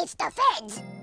It's the feds!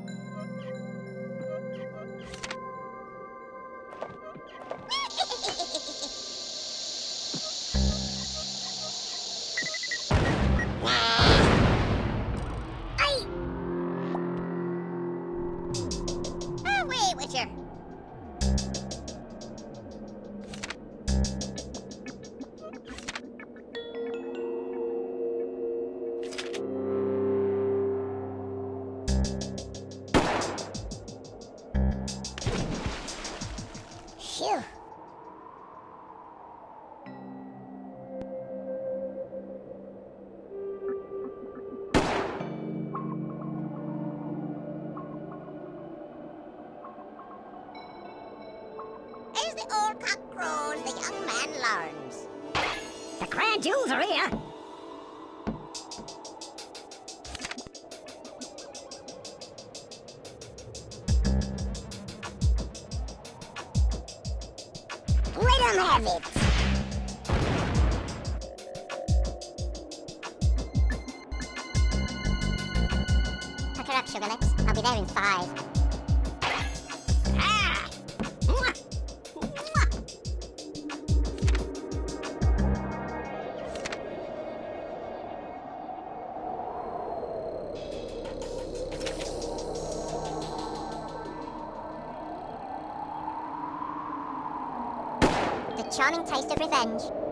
charming taste of revenge.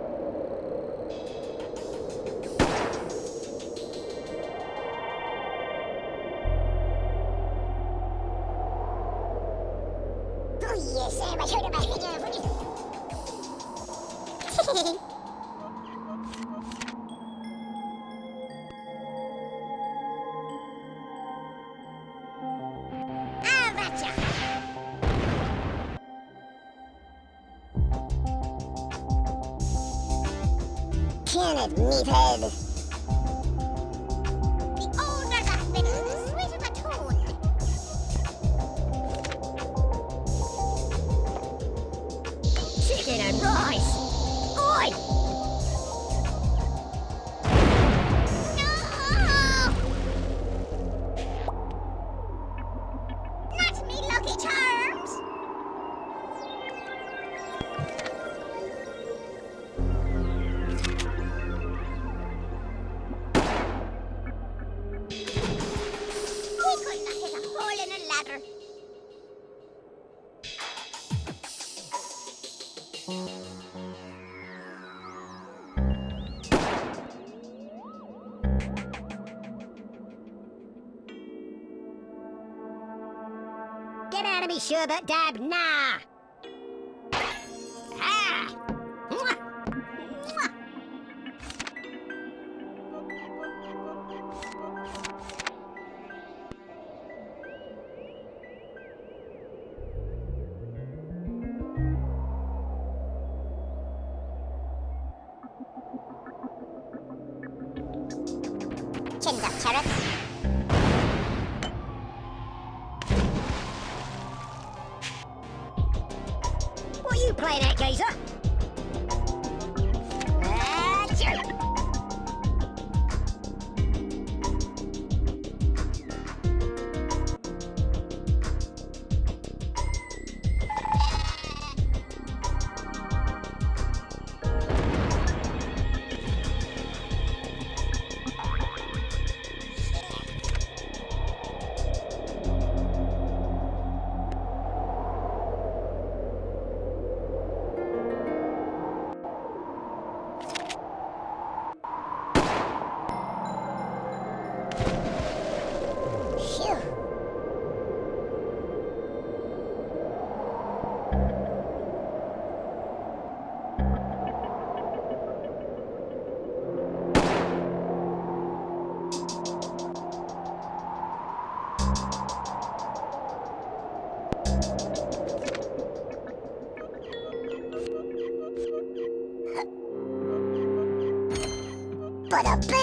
Flubba Dab 我的背。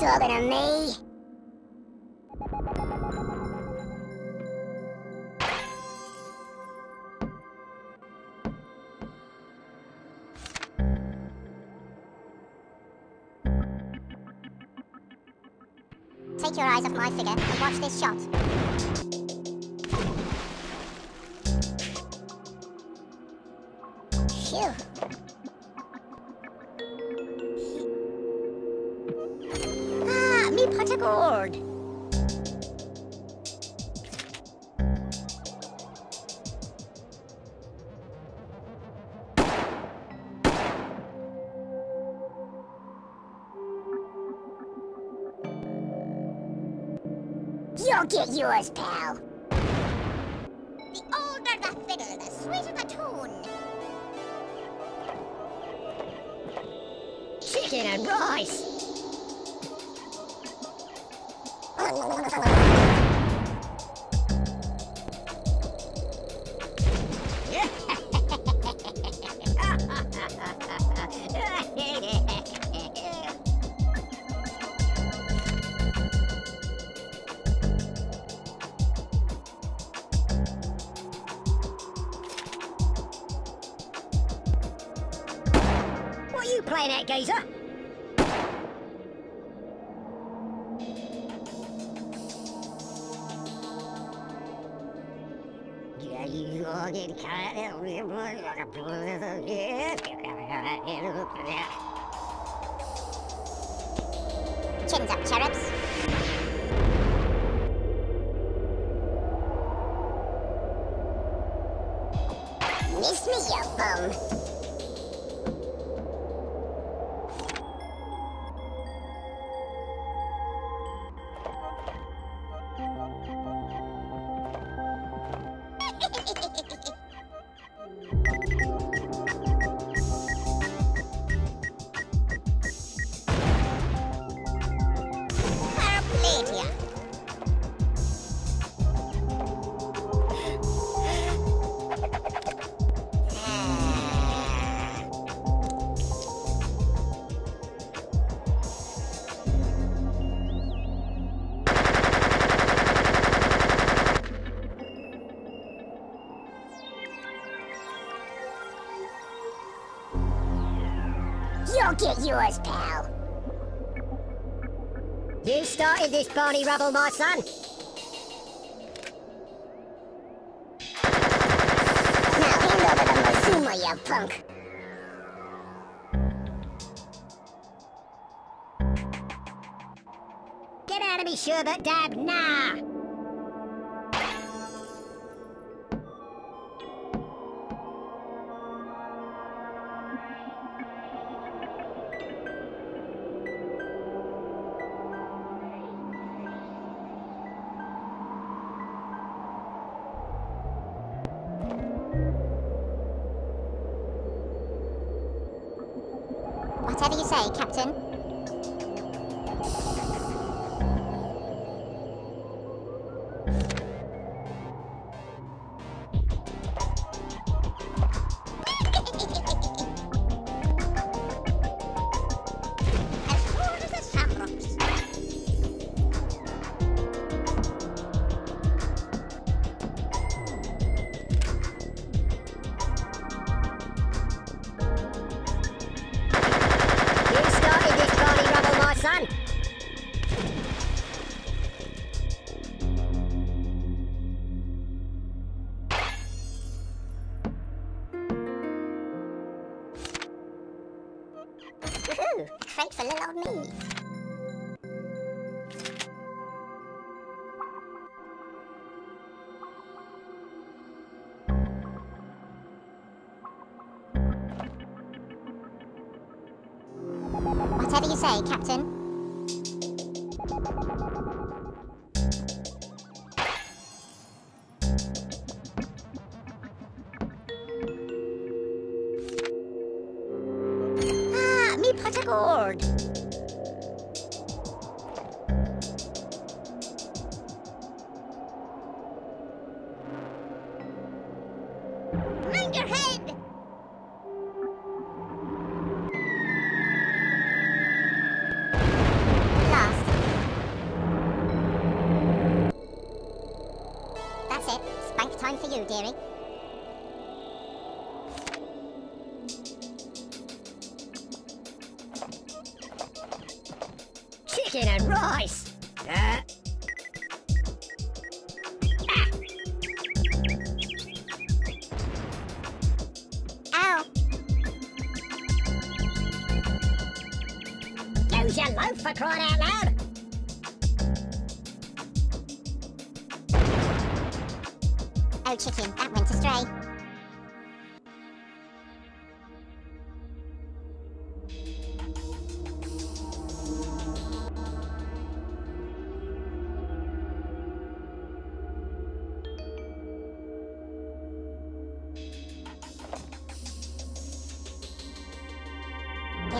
talking to me? Take your eyes off my figure and watch this shot. You Chins up, cherubs. Yours, pal. You started this Barney rubble, my son. Now hand over the Mazuma, you punk. Get out of me, sherbet dab, Captain.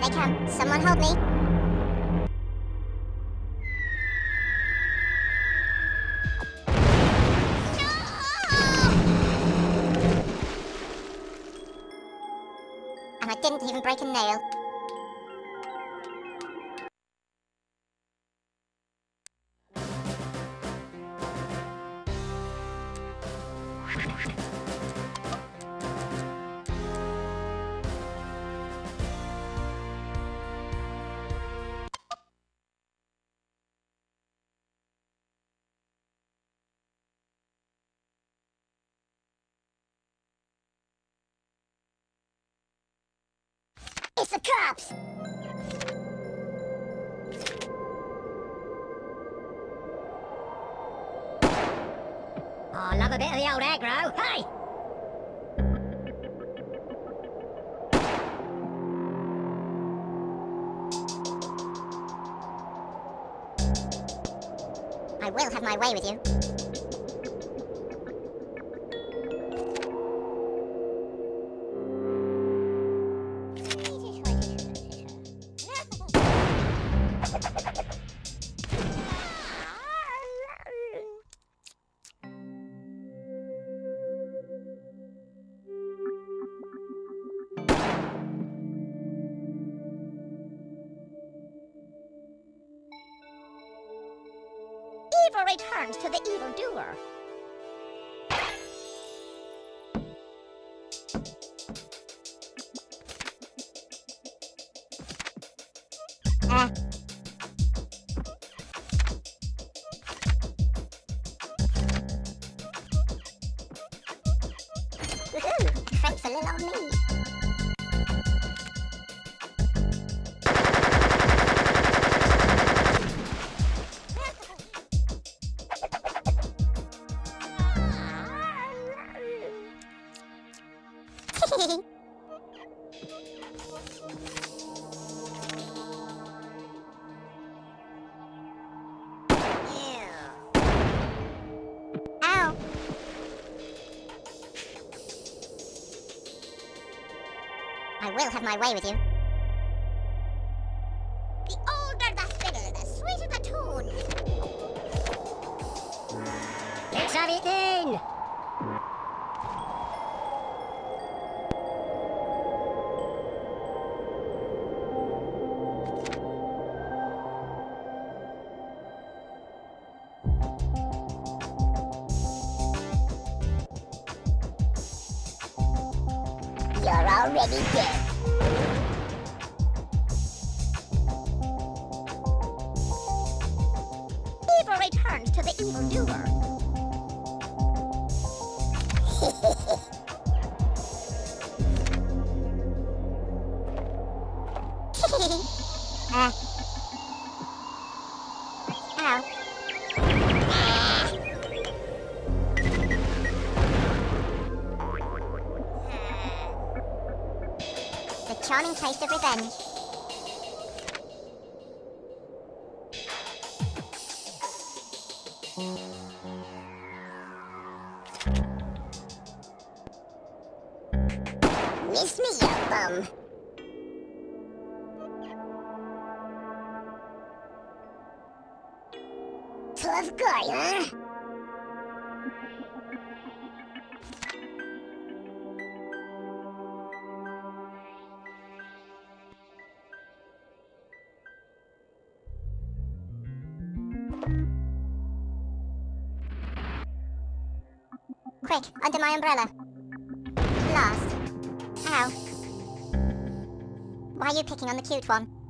Here they come. Someone hold me. little on me. still have my way with you. taste of revenge. Quick, under my umbrella. Last. Ow. Why are you picking on the cute one?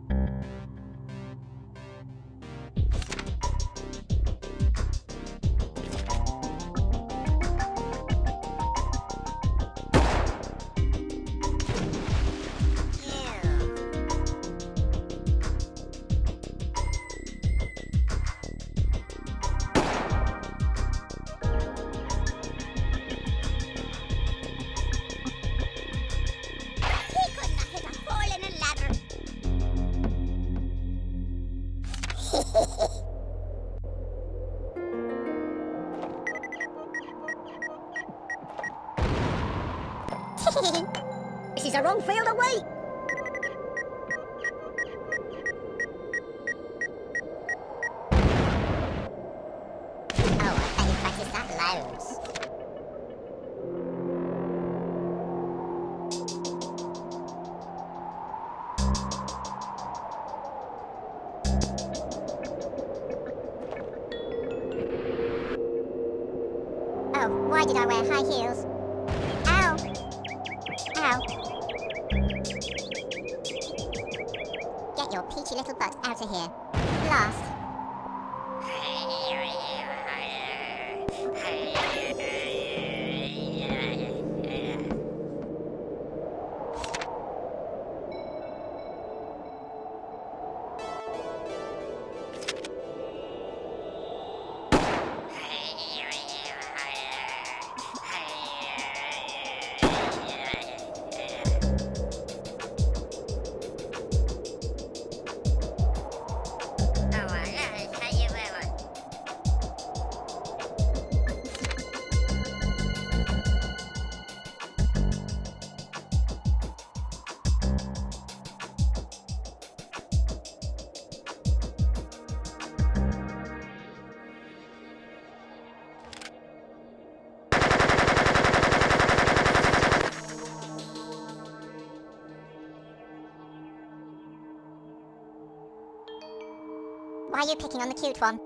Picking on the cute one?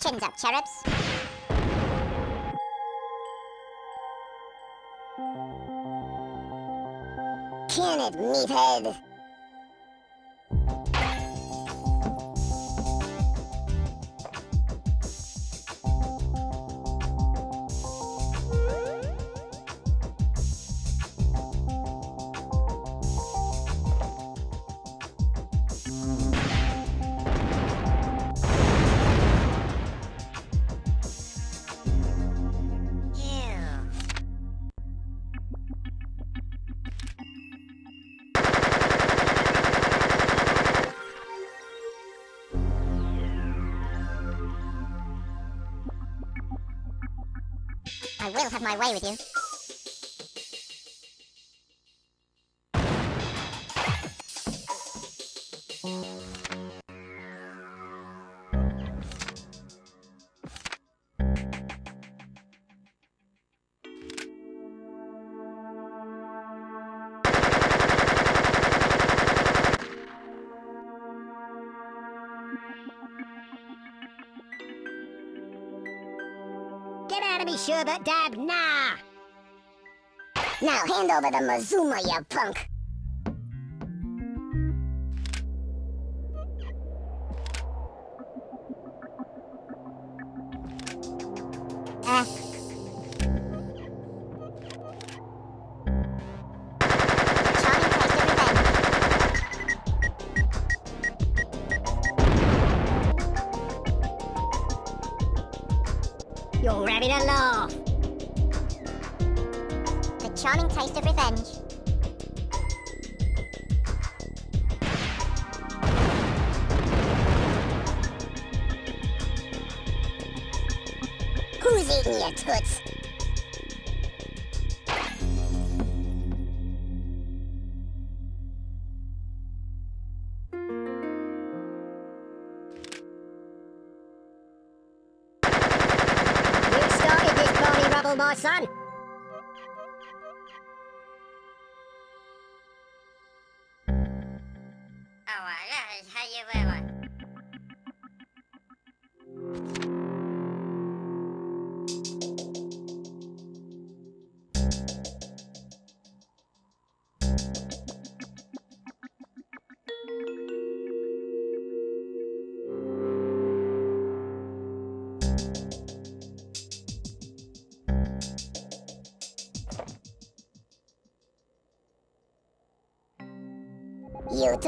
Chins up, cherubs. Can it, meathead? Have my way with you. Out of me, dab, nah! Now hand over the Mazuma, you punk!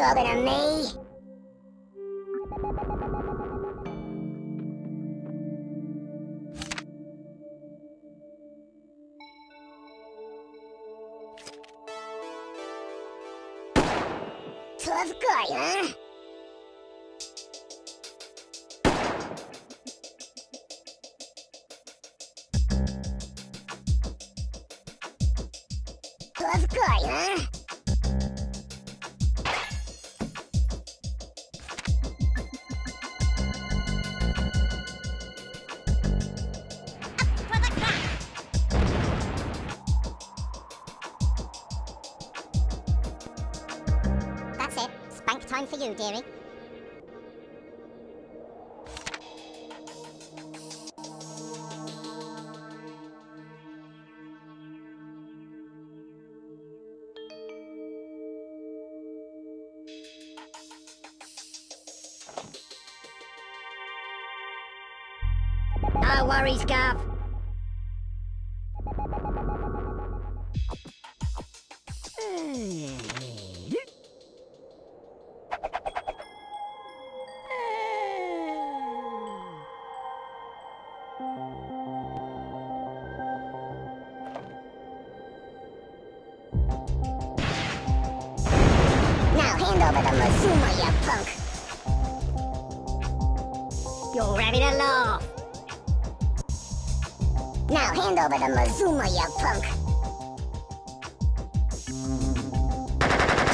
Talking to me? Tough guy, huh? Tough guy, huh? Dearie. No worries, Gov. the Mazuma, you punk!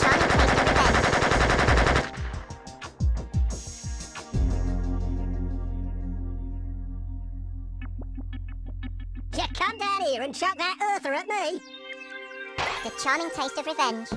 Johnny claimed revenge. You come down here and chuck that earther at me! The charming taste of revenge.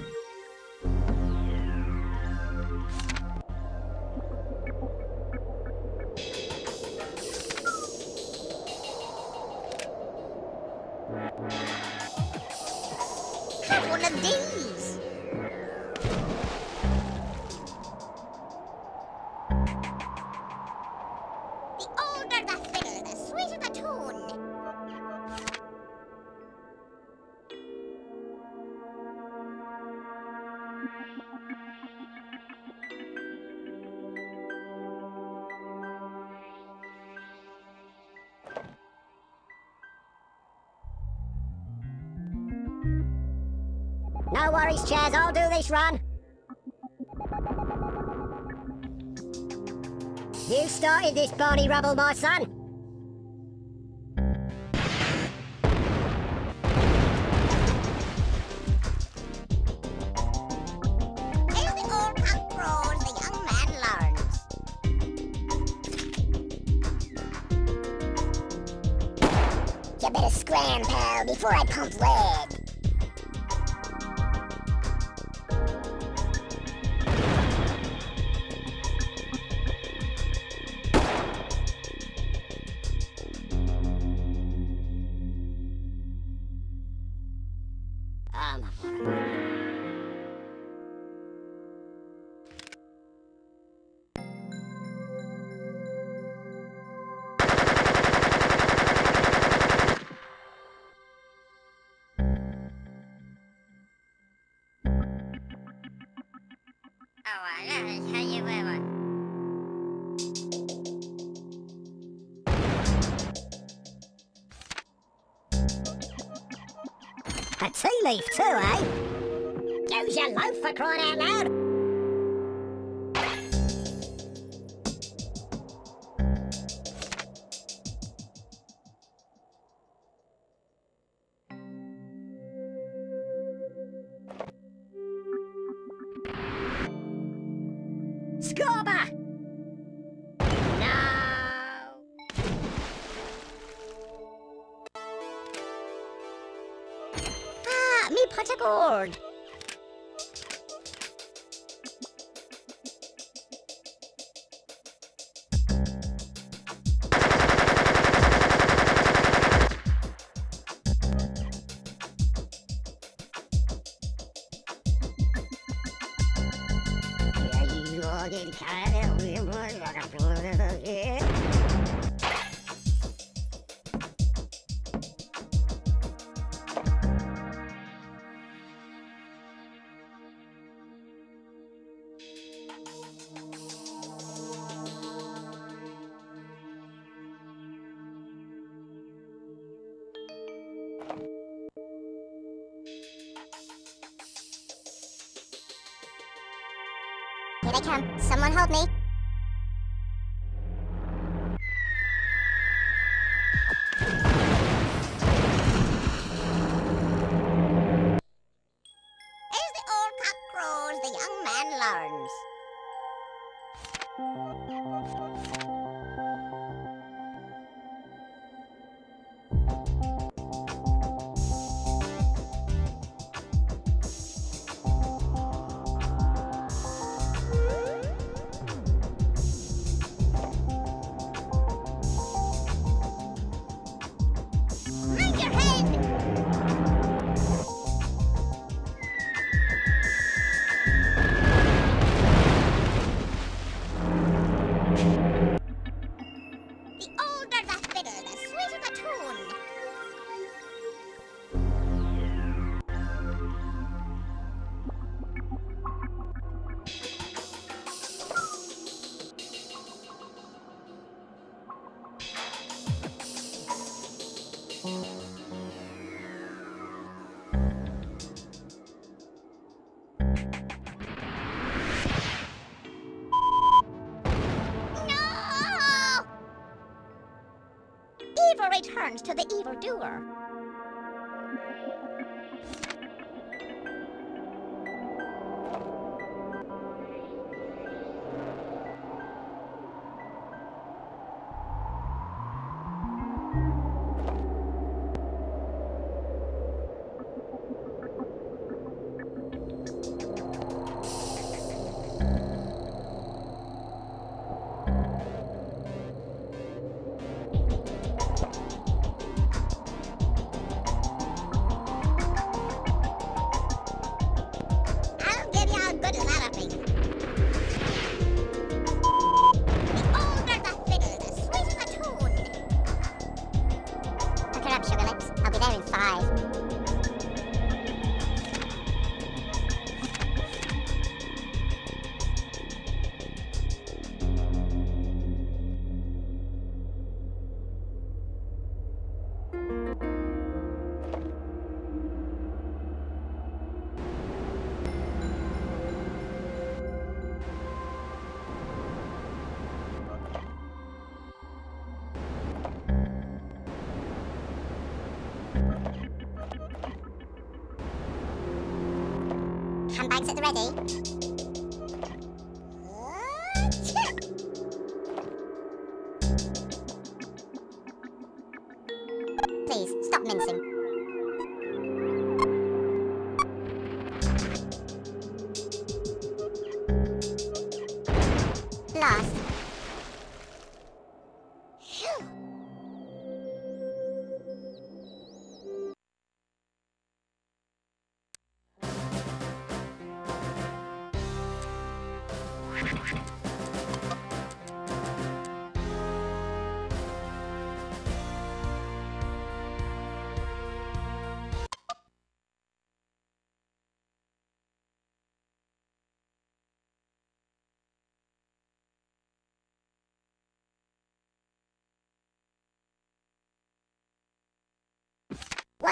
No worries, Chaz. I'll do this run. You started this Barney Rubble, my son. Someone help me. evil returns to the evildoer.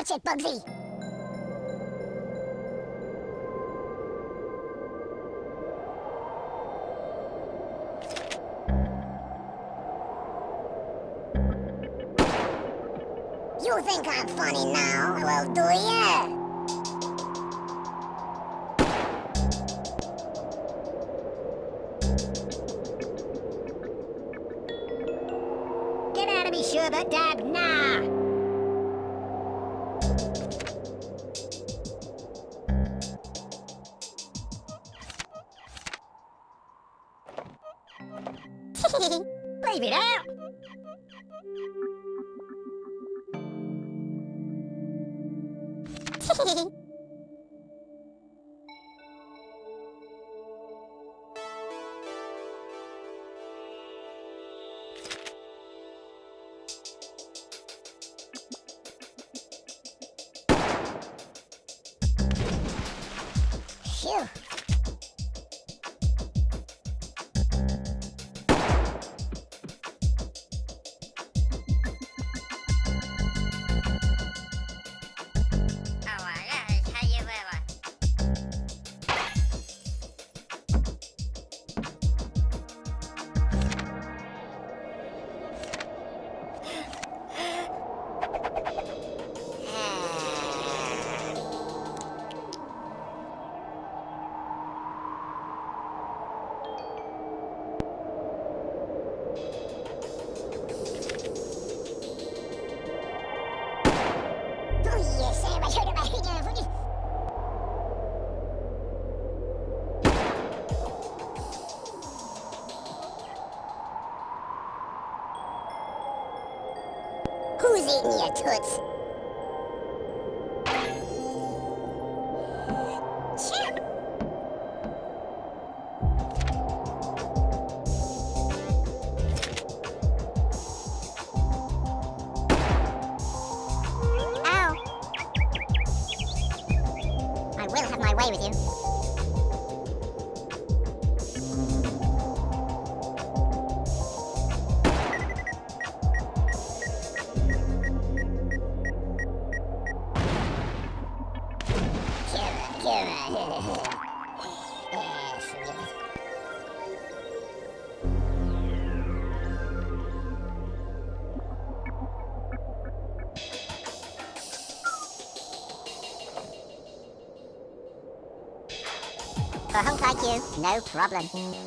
Watch it, Bugsy. You think I'm funny now, well do ya? who's eating your toots? you, no problem.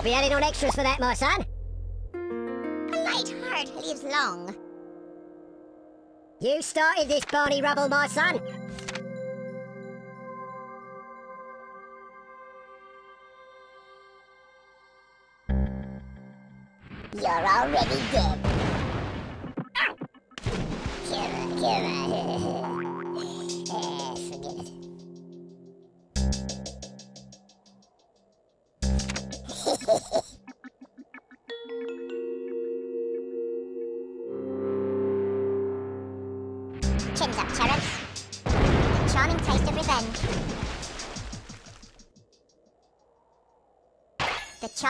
I'll be adding on extras for that, my son. A light heart lives long. You started this Barney Rubble, my son. You're already dead. Ah! Kira, Kira.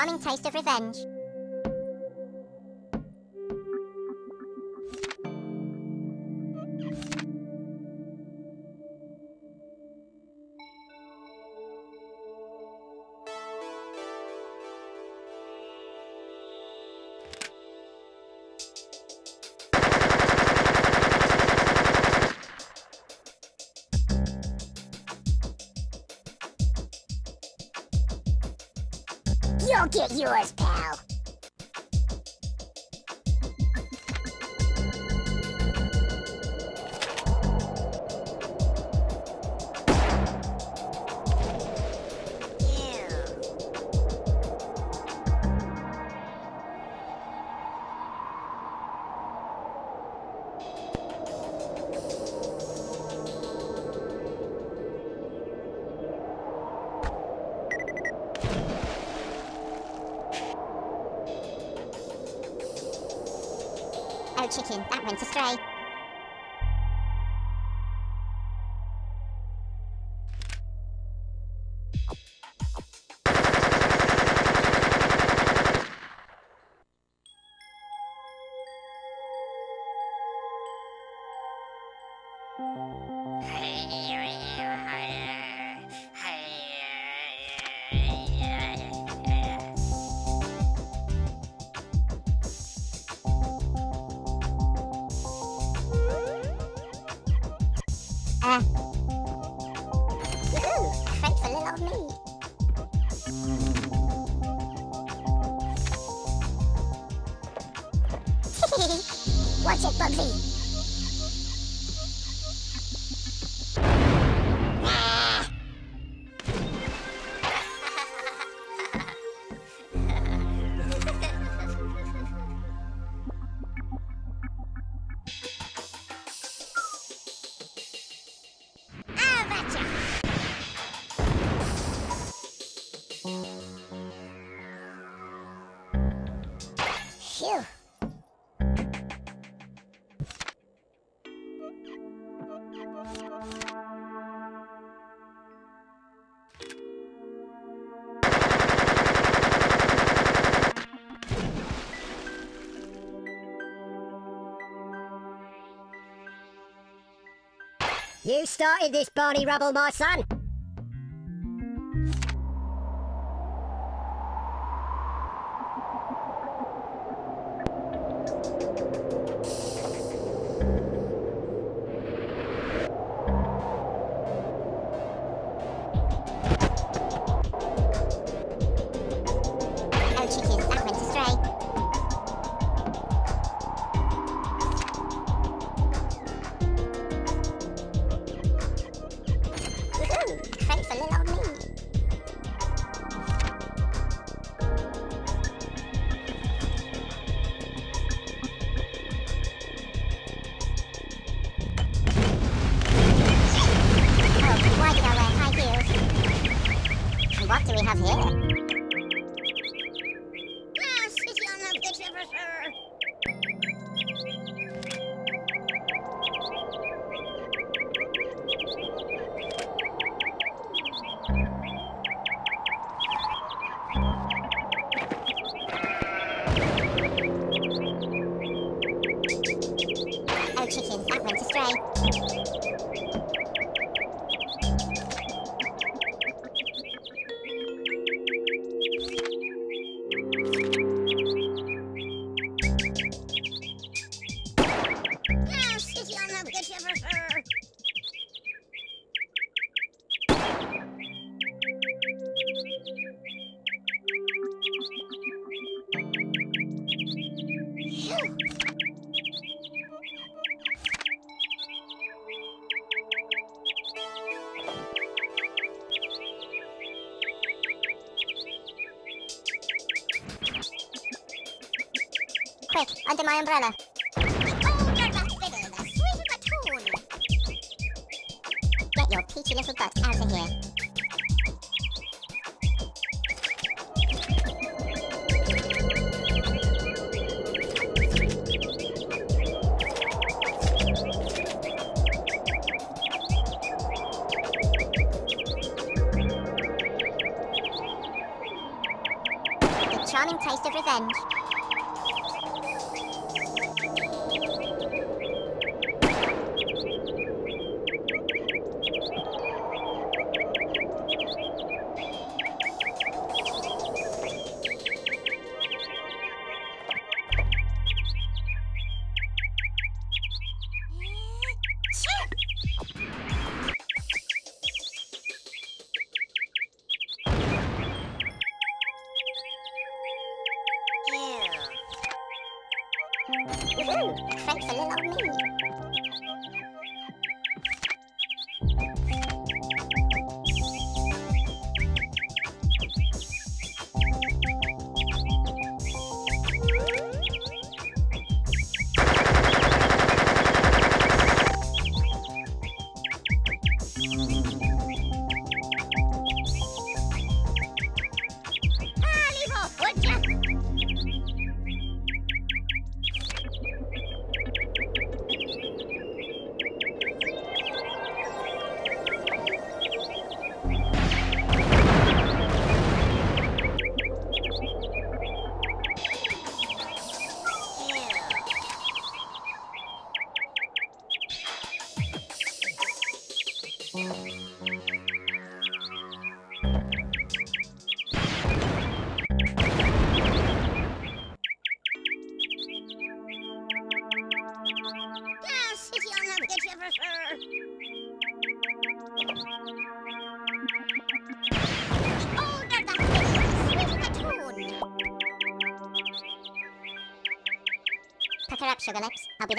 Charming taste of revenge. Серьез, Oh, chicken, that went astray. Started this Barney Rubble, my son. Quick, under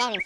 I'll